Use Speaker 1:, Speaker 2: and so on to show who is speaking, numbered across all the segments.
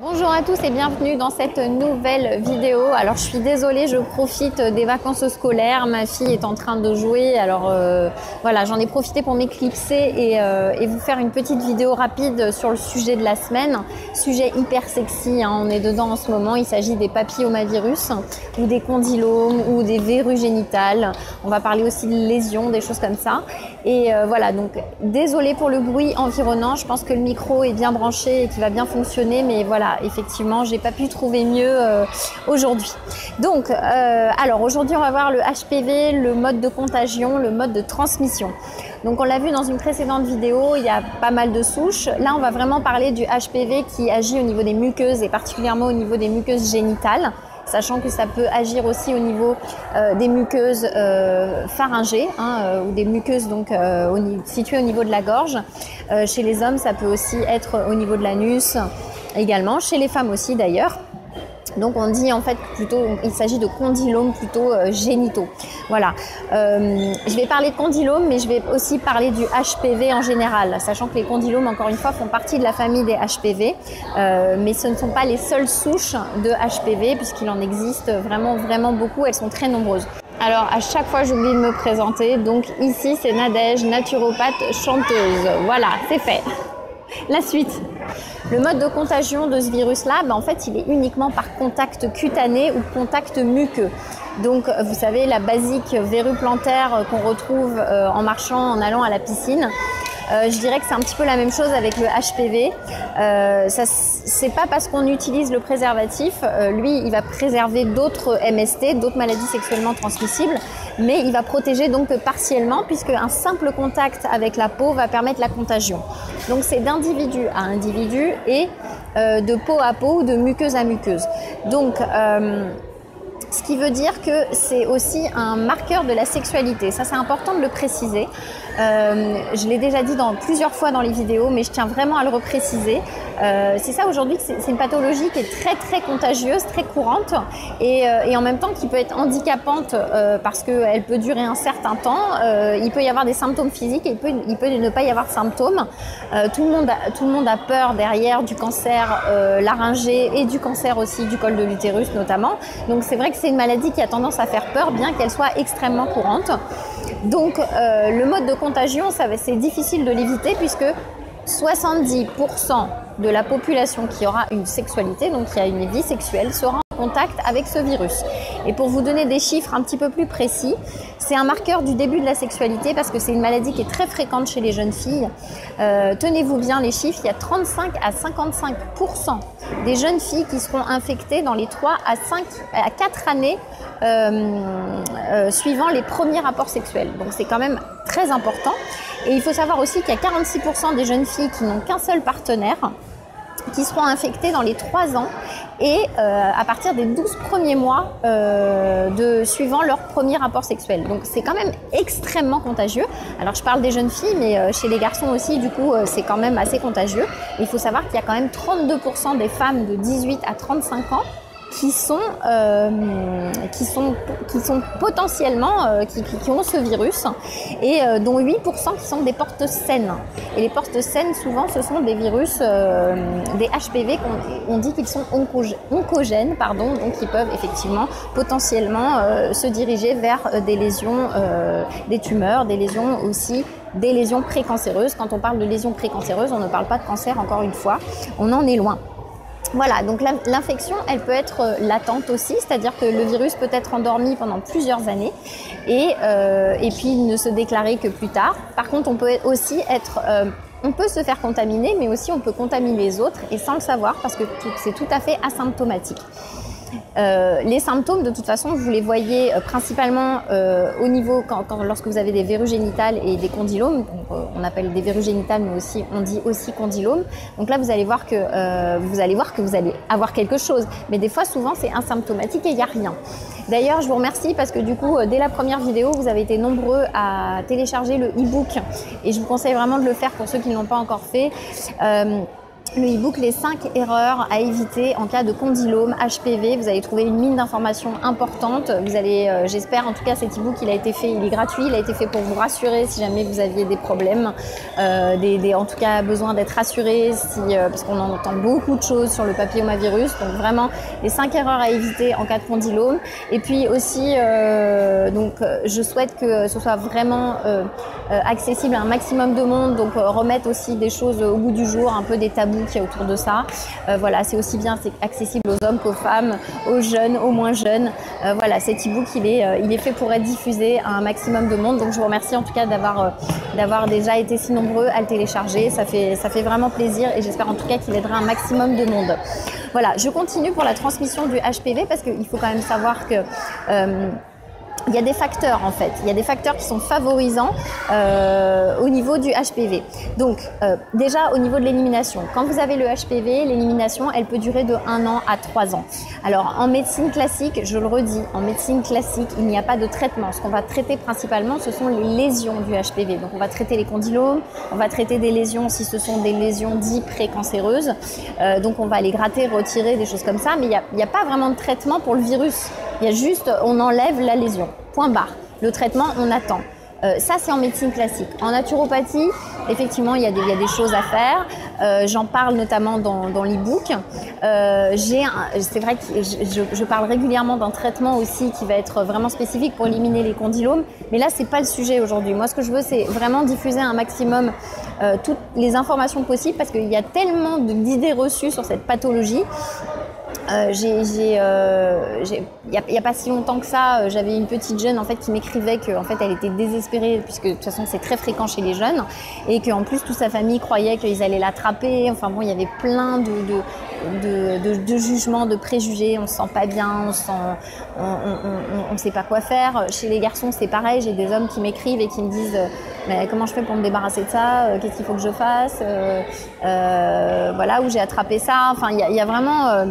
Speaker 1: Bonjour à tous et bienvenue dans cette nouvelle vidéo. Alors je suis désolée, je profite des vacances scolaires. Ma fille est en train de jouer. Alors euh, voilà, j'en ai profité pour m'éclipser et, euh, et, vous faire une petite vidéo rapide sur le sujet de la semaine. Sujet hyper sexy, hein. on est dedans en ce moment. Il s'agit des papillomavirus ou des condylomes ou des verrues génitales. On va parler aussi de lésions, des choses comme ça. Et euh, voilà, donc désolée pour le bruit environnant. Je pense que le micro est bien branché et qu'il va bien fonctionner. Mais voilà, effectivement, j'ai pas pu trouver mieux euh, aujourd'hui. Donc, euh, alors aujourd'hui, on va voir le HPV, le mode de contagion, le mode de transmission. Donc, on l'a vu dans une précédente vidéo, il y a pas mal de souches. Là, on va vraiment parler du HPV qui agit au niveau des muqueuses et particulièrement au niveau des muqueuses génitales sachant que ça peut agir aussi au niveau euh, des muqueuses pharyngées hein, ou des muqueuses donc situées au niveau de la gorge. chez les hommes, ça peut aussi être au niveau de l'anus également, chez les femmes aussi d'ailleurs. Donc on dit en fait plutôt, il s'agit de condylomes plutôt euh, génitaux. Voilà. Euh, je vais parler de condylomes, mais je vais aussi parler du HPV en général, sachant que les condylomes, encore une fois, font partie de la famille des HPV, euh, mais ce ne sont pas les seules souches de HPV, puisqu'il en existe vraiment, vraiment beaucoup. Elles sont très nombreuses. Alors à chaque fois j'oublie de me présenter, donc ici c'est Nadège, naturopathe chanteuse. Voilà, c'est fait. La suite. Le mode de contagion de ce virus-là, ben, en fait, il est uniquement par contact cutané ou contact muqueux. Donc, vous savez, la basique verrue plantaire qu'on retrouve euh, en marchant, en allant à la piscine. Euh, je dirais que c'est un petit peu la même chose avec le HPV. Euh, ça, c'est pas parce qu'on utilise le préservatif, euh, lui, il va préserver d'autres MST, d'autres maladies sexuellement transmissibles, mais il va protéger donc partiellement puisque un simple contact avec la peau va permettre la contagion. Donc c'est d'individu à individu et de peau à peau ou de muqueuse à muqueuse. Donc ce qui veut dire que c'est aussi un marqueur de la sexualité. Ça, c'est important de le préciser. Euh, je l'ai déjà dit dans, plusieurs fois dans les vidéos, mais je tiens vraiment à le repréciser. Euh, c'est ça aujourd'hui, c'est une pathologie qui est très très contagieuse, très courante et, euh, et en même temps qui peut être handicapante euh, parce qu'elle peut durer un certain temps. Euh, il peut y avoir des symptômes physiques et il peut, il peut ne pas y avoir de symptômes. tout, le monde tout le monde a peur derrière du cancer laryngé et du cancer aussi du col de l'utérus notamment. Donc c'est vrai que c'est une maladie qui a tendance à faire peur bien qu'elle soit extrêmement courante. Donc le mode de contagion, c'est difficile de l'éviter puisque 70% de la population qui aura une sexualité, donc qui a une vie sexuelle, sera en contact avec ce virus. Et pour vous donner des chiffres un petit peu plus précis, c'est un marqueur du début de la sexualité parce que c'est une maladie qui est très fréquente chez les jeunes filles. Euh, tenez-vous bien les chiffres, il y a 35 à 55% des jeunes filles qui seront infectées dans les 3 à 5 à 4 années euh, euh, suivant les premiers rapports sexuels. Donc c'est quand même très important. Et il faut savoir aussi qu'il y a 46% des jeunes filles qui n'ont qu'un seul partenaire qui seront infectées dans les 3 ans et euh, à partir des 12 premiers mois euh, de, suivant leur premier rapport sexuel. Donc c'est quand même extrêmement contagieux. Alors je parle des jeunes filles, mais chez les garçons aussi, du coup, c'est quand même assez contagieux. il faut savoir qu'il y a quand même 32% des femmes de 18 à 35 ans qui sont, euh, qui sont, qui sont potentiellement, euh, qui, qui, ont ce virus, et euh, dont 8% qui sont des portes saines. Et les portes saines, souvent, ce sont des virus, euh, des HPV qu'on on dit qu'ils sont oncogènes, pardon, donc qui peuvent effectivement potentiellement euh, se diriger vers euh, des lésions, des tumeurs, des lésions aussi des lésions précancéreuses. Quand on parle de lésions précancéreuses, on ne parle pas de cancer encore une fois, on en est loin. Voilà, donc l'infection, elle peut être euh, latente aussi, c'est-à-dire que le virus peut être endormi pendant plusieurs années et, euh, et puis ne se déclarer que plus tard. Par contre, on peut aussi être... Euh, on peut se faire contaminer, mais aussi on peut contaminer les autres et sans le savoir parce que c'est tout à fait asymptomatique. Euh, les symptômes, de toute façon, vous les voyez euh, principalement euh, au niveau lorsque vous avez des verrues génitales et des condylomes. On appelle des verrues génitales, mais aussi on dit aussi condylomes. Donc là, vous allez voir que vous allez voir que vous allez avoir quelque chose. Mais des fois, souvent, c'est asymptomatique et il n'y a rien. D'ailleurs, je vous remercie parce que du coup, dès la première vidéo, vous avez été nombreux à télécharger le e-book et je vous conseille vraiment de le faire pour ceux qui ne l'ont pas encore fait. Le e-book Les 5 erreurs à éviter en cas de condylome HPV. Vous allez trouver une mine d'informations importante. Vous allez, euh, j'espère, en tout cas, cet e-book, il a été fait, il est gratuit, il a été fait pour vous rassurer si jamais vous aviez des problèmes, euh, des, en tout cas besoin d'être rassuré, si, euh, parce qu'on en entend beaucoup de choses sur le papillomavirus. Donc vraiment, les 5 erreurs à éviter en cas de condylome. Et puis aussi, donc, je souhaite que ce soit vraiment accessible à un maximum de monde. Donc remettre aussi des choses au bout du jour, un peu des tabous qu'il y a autour de ça. Euh, voilà, c'est aussi bien accessible aux hommes qu'aux femmes, aux jeunes, aux moins jeunes. Euh, voilà, cet e-book, il est, euh, il est fait pour être diffusé à un maximum de monde. Donc je vous remercie en tout cas d'avoir d'avoir déjà été si nombreux à le télécharger. Ça fait, ça fait vraiment plaisir et j'espère en tout cas qu'il aidera un maximum de monde. Voilà, je continue pour la transmission du HPV parce qu'il faut quand même savoir que il y a des facteurs en fait, il y a des facteurs qui sont favorisants euh, au niveau du HPV. Donc euh, déjà au niveau de l'élimination, quand vous avez le HPV, l'élimination elle peut durer de 1 an à 3 ans. Alors en médecine classique, je le redis, en médecine classique il n'y a pas de traitement. Ce qu'on va traiter principalement ce sont les lésions du HPV. Donc on va traiter les condylomes, on va traiter des lésions si ce sont des lésions dites précancéreuses. Euh, donc on va les gratter, retirer, des choses comme ça, mais il n'y a, a pas vraiment de traitement pour le virus. Il y a juste, on enlève la lésion. Point barre. Le traitement, on attend. Euh, ça, c'est en médecine classique. En naturopathie, effectivement, il y a des, choses à faire. Euh, J'en parle notamment dans, dans l'e-book. Euh, c'est vrai que je, parle régulièrement d'un traitement aussi qui va être vraiment spécifique pour éliminer les condylomes. Mais là, c'est pas le sujet aujourd'hui. Moi, ce que je veux, c'est vraiment diffuser un maximum toutes les informations possibles parce qu'il y a tellement d'idées reçues sur cette pathologie euh, euh, il n'y a, pas si longtemps que ça, euh, j'avais une petite jeune en fait qui m'écrivait qu'en fait elle était désespérée puisque de toute façon c'est très fréquent chez les jeunes et qu'en plus toute sa famille croyait qu'ils allaient l'attraper. Enfin bon, il y avait plein de, de, de, de, jugements, de préjugés. On se sent pas bien, on sent, on, ne sait pas quoi faire. Chez les garçons c'est pareil. J'ai des hommes qui m'écrivent et qui me disent mais comment je fais pour me débarrasser de ça? Qu'est-ce qu'il faut que je fasse? Voilà où j'ai attrapé ça. Enfin il y a, vraiment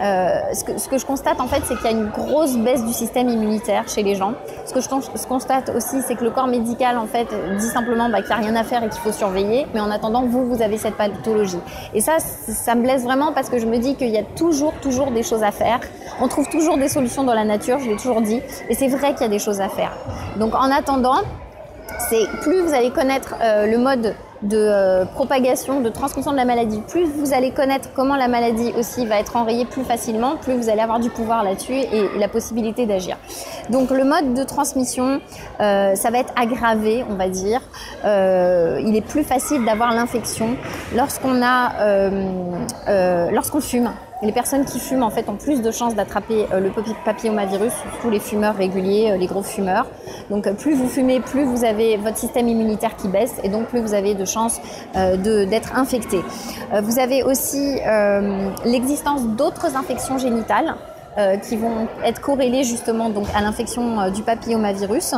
Speaker 1: euh, ce, que, ce, que, je constate en fait, c'est qu'il y a une grosse baisse du système immunitaire chez les gens. Ce que je, constate aussi, c'est que le corps médical en fait dit simplement bah, qu'il n'y a rien à faire et qu'il faut surveiller, mais en attendant, vous, vous avez cette pathologie. Et ça, ça me blesse vraiment parce que je me dis qu'il y a toujours, toujours des choses à faire. On trouve toujours des solutions dans la nature, je l'ai toujours dit, et c'est vrai qu'il y a des choses à faire. Donc en attendant, c'est plus vous allez connaître euh, le mode de euh, propagation, de transmission de la maladie, plus vous allez connaître comment la maladie aussi va être enrayée plus facilement, plus vous allez avoir du pouvoir là-dessus et, la possibilité d'agir. Donc le mode de transmission, euh, ça va être aggravé, on va dire. Euh, il est plus facile d'avoir l'infection lorsqu'on a, lorsqu'on fume les personnes qui fument en fait ont plus de chances d'attraper euh, le papillomavirus, surtout les fumeurs réguliers, euh, les gros fumeurs. Donc euh, plus vous fumez, plus vous avez votre système immunitaire qui baisse et donc plus vous avez de chances d'être infecté. vous avez aussi l'existence d'autres infections génitales qui vont être corrélées justement à l'infection du papillomavirus.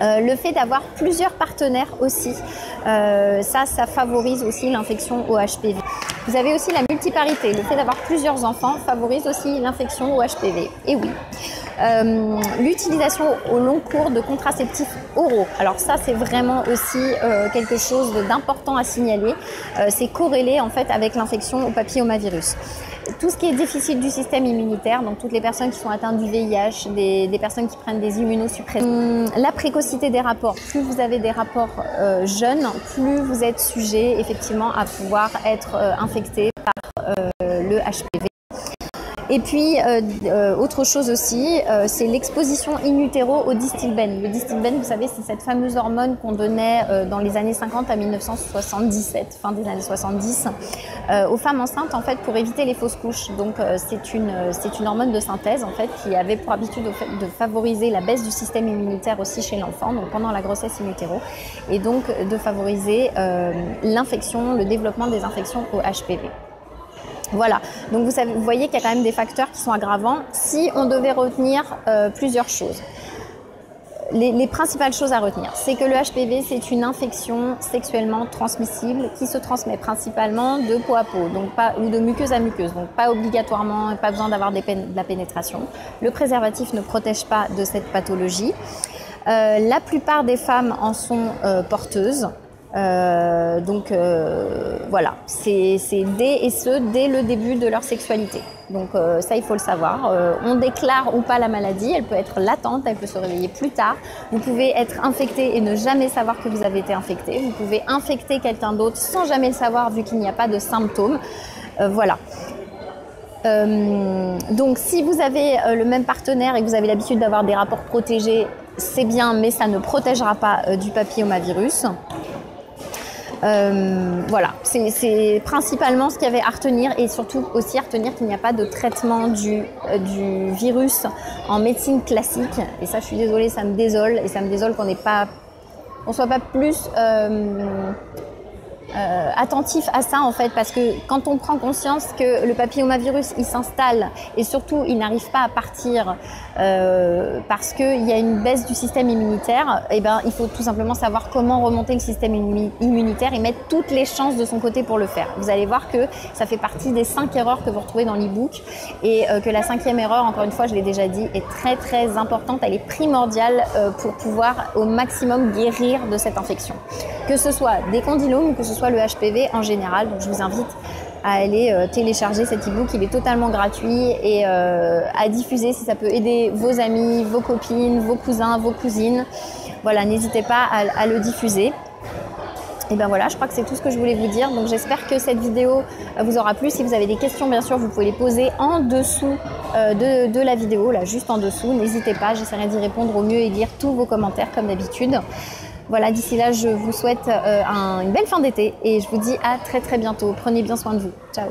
Speaker 1: Le fait d'avoir plusieurs partenaires aussi, ça, ça favorise aussi l'infection au HPV. Vous avez aussi la multiparité. Le fait d'avoir plusieurs enfants favorise aussi l'infection au HPV. Et oui. Euh, l'utilisation au long cours de contraceptifs oraux. Alors ça, c'est vraiment aussi euh, quelque chose d'important à signaler. Euh, c'est corrélé en fait avec l'infection au papillomavirus tout ce qui est déficit du système immunitaire, donc toutes les personnes qui sont atteintes du VIH, des, personnes qui prennent des immunosuppresseurs. Hum, la précocité des rapports, plus vous avez des rapports euh, jeunes, plus vous êtes sujet effectivement à pouvoir être euh, infecté par euh, le HPV. Et puis, euh, euh, autre chose aussi, euh, c'est l'exposition in utero au distilbène. Le distilbène, vous savez, c'est cette fameuse hormone qu'on donnait dans les années 50 à 1977, fin des années 70, aux femmes enceintes, en fait, pour éviter les fausses couches. Donc, c'est une, une hormone de synthèse, en fait, qui avait pour habitude de favoriser la baisse du système immunitaire aussi chez l'enfant, donc pendant la grossesse in utero, et donc de favoriser l'infection, le développement des infections au HPV. Voilà, donc vous, voyez qu'il y a quand même des facteurs qui sont aggravants. Si on devait retenir euh, plusieurs choses, les, principales choses à retenir, c'est que le HPV, c'est une infection sexuellement transmissible qui se transmet principalement de peau à peau, donc pas, ou de muqueuse à muqueuse, donc pas obligatoirement, pas besoin d'avoir de la pénétration. Le préservatif ne protège pas de cette pathologie. Euh, la plupart des femmes en sont euh, porteuses. Euh, donc euh, voilà, c'est dès et ce dès le début de leur sexualité. Donc euh, ça il faut le savoir. on déclare ou pas la maladie, elle peut être latente, elle peut se réveiller plus tard. Vous pouvez être infecté et ne jamais savoir que vous avez été infecté. Vous pouvez infecter quelqu'un d'autre sans jamais le savoir vu qu'il n'y a pas de symptômes. voilà. donc si vous avez le même partenaire et que vous avez l'habitude d'avoir des rapports protégés, c'est bien, mais ça ne protégera pas du papillomavirus. Euh, voilà, c'est principalement ce qu'il y avait à retenir et surtout aussi à retenir qu'il n'y a pas de traitement du, euh, virus en médecine classique. Et ça, je suis désolée, ça me désole et ça me désole qu'on n'ait pas, on soit pas plus euh, euh, attentif à ça en fait parce que quand on prend conscience que le papillomavirus il s'installe et surtout il n'arrive pas à partir euh, parce qu'il y a une baisse du système immunitaire, et eh ben il faut tout simplement savoir comment remonter le système immunitaire et mettre toutes les chances de son côté pour le faire. Vous allez voir que ça fait partie des cinq erreurs que vous retrouvez dans l'e-book et euh, que la cinquième erreur, encore une fois, je l'ai déjà dit, est très très importante. Elle est primordiale pour pouvoir au maximum guérir de cette infection, que ce soit des condylomes que ce soit soit le HPV en général. Donc je vous invite à aller euh, télécharger cet e-book. Il est totalement gratuit et euh, à diffuser si ça peut aider vos amis, vos copines, vos cousins, vos cousines. Voilà, n'hésitez pas à, le diffuser. Et ben voilà, je crois que c'est tout ce que je voulais vous dire. Donc j'espère que cette vidéo euh, vous aura plu. Si vous avez des questions, bien sûr, vous pouvez les poser en dessous de, la vidéo, là, juste en dessous. N'hésitez pas, j'essaierai d'y répondre au mieux et lire tous vos commentaires comme d'habitude. Voilà, d'ici là, je vous souhaite euh, une belle fin d'été et je vous dis à très très bientôt. Prenez bien soin de vous. Ciao